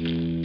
Mm-hmm.